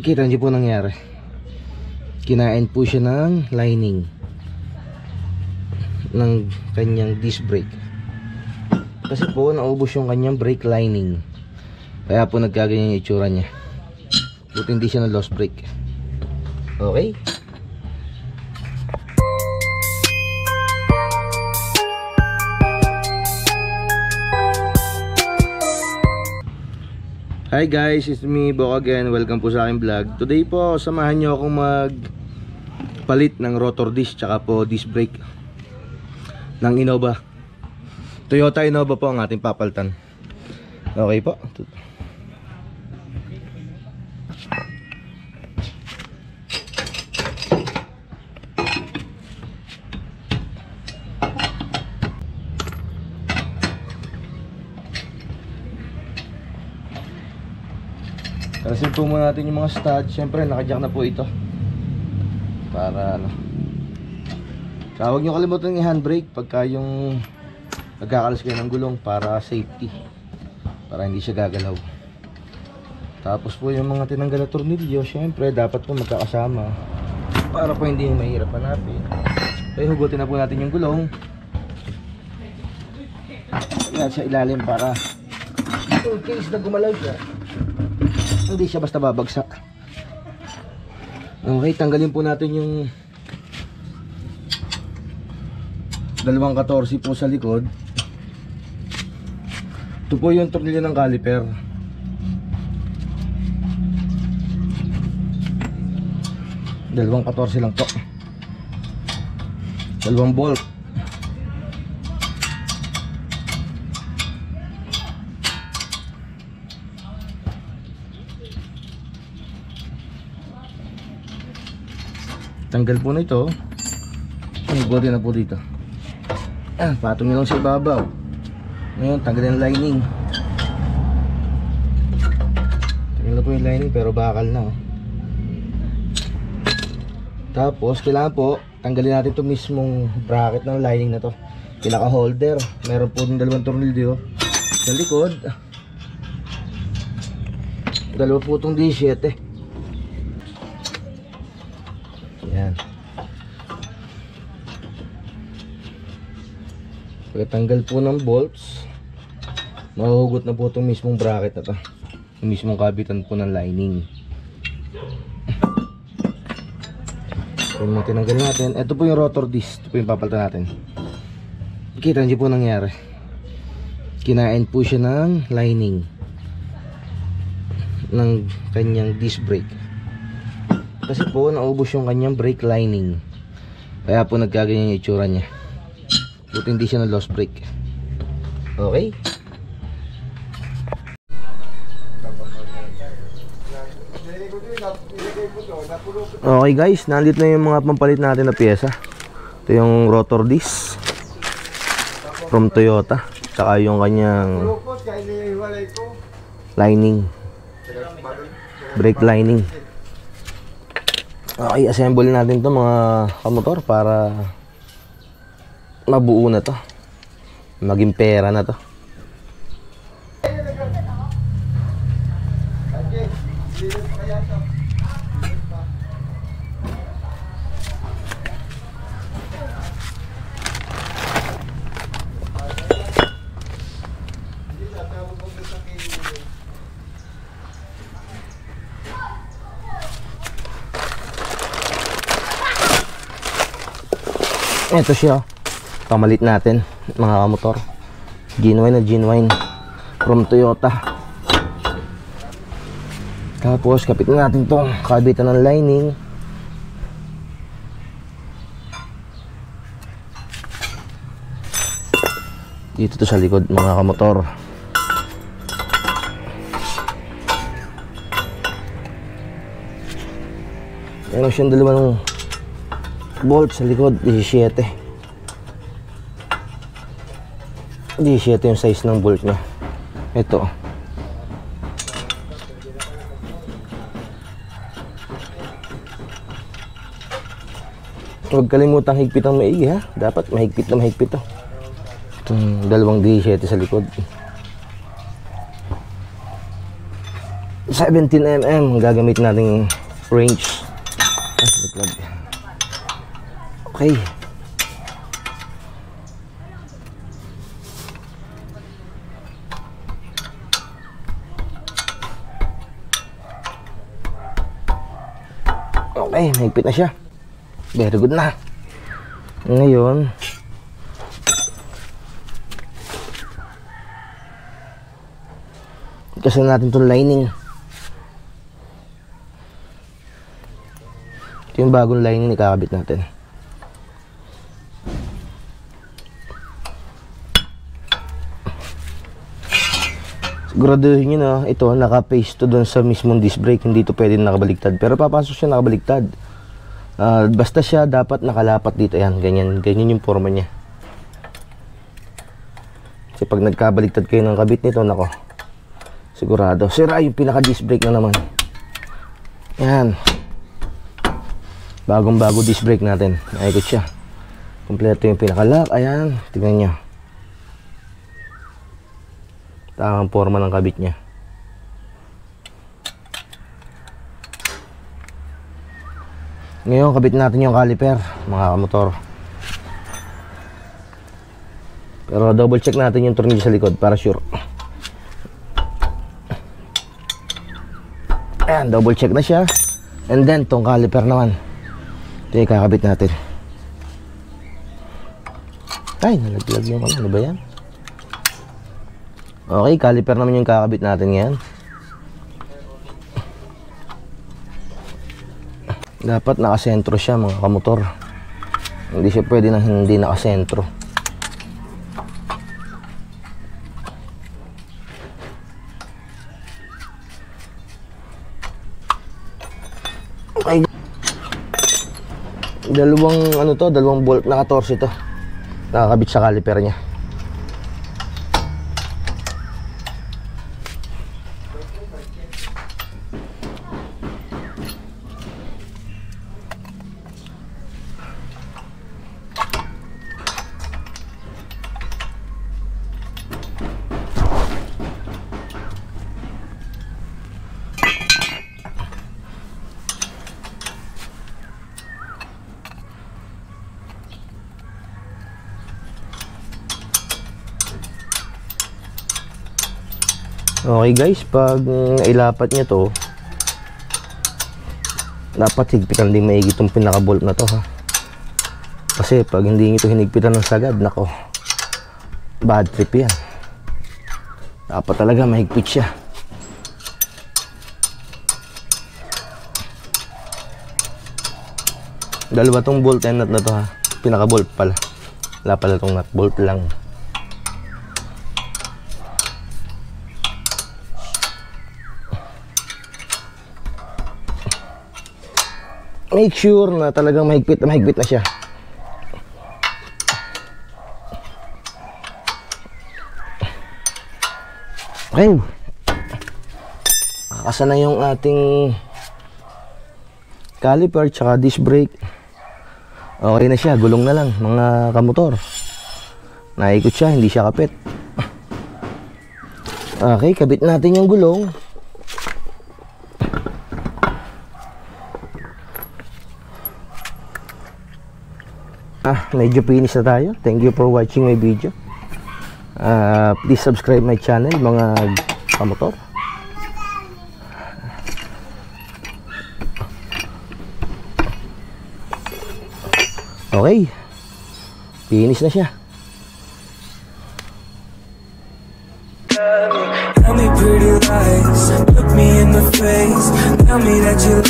kita niyo po nangyari. Kinain po siya ng lining ng kanyang disc brake. Kasi po naubos yung kanyang brake lining. Kaya po nagkaganyan yung itsura niya. Buti hindi siya na lost brake. Okay Hi guys, it's me Bok again. Welcome po sa aking vlog. Today po, samahan nyo akong mag palit ng rotor disc tsaka po disc brake ng Innova. Toyota Innova po ang ating papalitan. Okay po. Kasi po muna natin yung mga stud. Siyempre, nakajack na po ito. Para ano. Saka huwag nyo kalimutan yung handbrake pagka yung nagkakalas kayo ng gulong para safety. Para hindi siya gagalaw. Tapos po yung mga tinanggal na tornilyo, siyempre dapat po magkakasama. Para po hindi mahirap hanapin. Kaya hugutin na po natin yung gulong. Yan sa ilalim para in case na gumalaw siya hindi siya basta babagsak. Okay tanggalin po natin yung dalawang 14 po sa likod. Ito po yung tornilyo ng caliper. Dalawang 14 lang to dalawang bolt tanggal po na ito ang body na po dito. Ah, patong nyo lang sa ibabaw. Ngayon tanggalin ang lining. Tanggal po yung lining pero bakal na oh. tapos kailangan po tanggalin natin itong mismong bracket ng lining na to. Pinaka holder meron po ng dalawang tornilyo. Sa likod. Dalawa po itong D7 Yan. Pagkatanggal po ng bolts, mahuhugot na po itong mismong bracket na to. Yung mismong kabitan po ng lining. Kung so, tinanggal natin, ito po yung rotor disc. Ito po yung papalitan natin. Kita niyo po nangyari. Kinain po siya ng lining ng kanyang disc brake. Kasi po, naubos yung kanyang brake lining. Kaya po nagkaganyan yung itsura niya. Buti hindi siya na lost brake. Okay? Okay guys, nandito na yung mga pampalit natin na pyesa. Ito yung rotor disc from Toyota. Tsaka yung kanyang lining. Brake lining. Okay, assemble natin to mga kamotor para mabuo na to. Maging pera na to. Ito siya. Pamalit natin mga kamotor. Genuine na genuine from Toyota. Tapos kapit na natin tong kabitan ng lining. Dito to sa likod mga kamotor. Meron siyang dalawang bolt sa likod 17 17 yung size ng bolt nya ito. Huwag kalimutang higpit ang maigi ha? Dapat mahigpit na mahigpit to. Itong dalawang D7 sa likod. 17mm ang gagamit nating range. Ah. Okay. Okay, mahigpit na siya. Very good na. Ngayon, kasi natin itong lining. Ito yung bagong lining ni kakabit natin. Siguraduhin nyo na ito naka-paste to doon sa mismong disc brake. Hindi to pwede nakabaligtad. Pero papasok siya nakabaligtad. Uh, basta siya dapat nakalapat dito. Yan, ganyan. Ganyan yung forma niya. Kasi pag nagkabaligtad kayo ng kabit nito, nako. Sigurado. Sira yung pinaka-disc brake na naman. Yan. Bagong bago disc brake natin. Naikot siya. Kompleto yung pinaka-lock. Ayan. Tingnan nyo. Tamang forma ng kabit niya. Ngayon, kabit natin yung caliper, mga kamotor. Pero double check natin yung tornilyo sa likod para sure. Ayan, double check na siya. And then, tong caliper naman. Ito yung kakabit natin. Ay, nalaglag yung ano. Ano ba yan? Okay, caliper naman yung kakabit natin ngayon. Dapat nakasentro siya mga kamotor. Hindi siya pwede na hindi nakasentro. Okay. Dalawang ano to, dalawang bolt na 14 to. Nakakabit sa caliper niya. Okay guys, pag nailapat nyo to, dapat higpitan din maigi itong pinaka-bolt na to ha. Kasi pag hindi nyo ito hinigpitan ng sagad, nako, bad trip yan. Dapat talaga mahigpit siya. Dalawa tong bolt and nut na to ha. Pinaka-bolt pala. Wala pala tong nut, bolt lang. Make sure na talagang mahigpit na mahigpit na siya. Okay. Asa na yung ating caliper tsaka disc brake? Okay na siya gulong na lang mga kamotor. Naikot siya hindi siya kapit. Okay kabit natin yung gulong medyo finish na tayo. Thank you for watching my video. Uh, please subscribe my channel, mga kamotor. Okay. Finish na siya. Tell me pretty lies, look me in the face, tell me that you